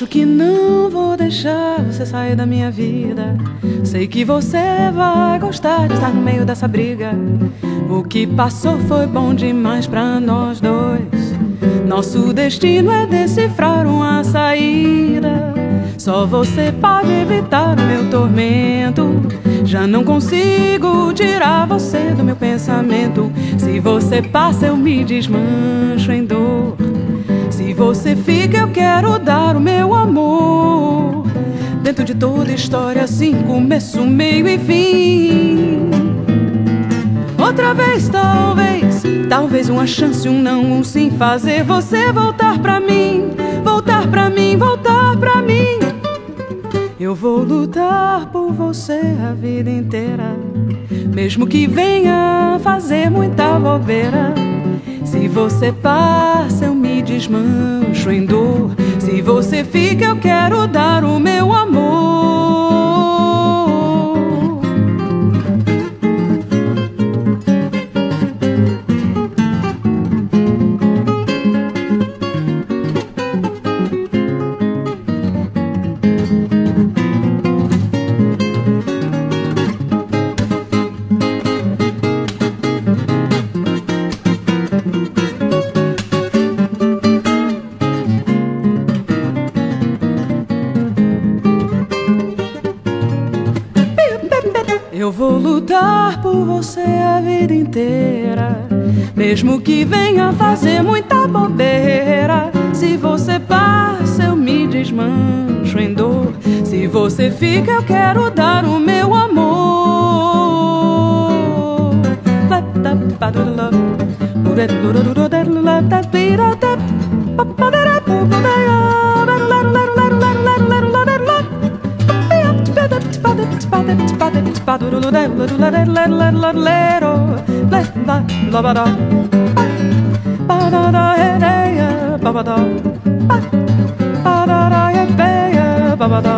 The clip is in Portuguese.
Acho que não vou deixar você sair da minha vida. Sei que você vai gostar de estar no meio dessa briga. O que passou foi bom demais pra nós dois. Nosso destino é decifrar uma saída. Só você pode evitar o meu tormento. Já não consigo tirar você do meu pensamento. Se você passa, eu me desmancho em dor você fica, eu quero dar o meu história, assim, começo, meio e fim. Outra vez, talvez, talvez uma chance, um não, um sim, fazer você voltar pra mim, voltar pra mim, voltar pra mim. Eu vou lutar por você a vida inteira, mesmo que venha fazer muita bobeira. Se você passa, eu me desmancho em dor. Se você fica, eu quero dar o meu amor. Eu vou lutar por você a vida inteira, mesmo que venha fazer muita bobeira. Se você passa, eu me desmancho em dor. Se você fica, eu quero dar o meu amor. ba ba da ba